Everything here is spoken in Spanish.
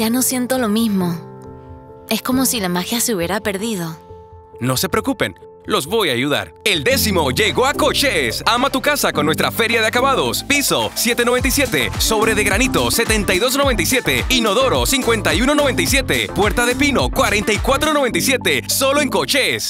Ya no siento lo mismo. Es como si la magia se hubiera perdido. No se preocupen, los voy a ayudar. El décimo llegó a Coches. Ama tu casa con nuestra feria de acabados. Piso 797, sobre de granito 7297, inodoro 5197, puerta de pino 4497, solo en Coches.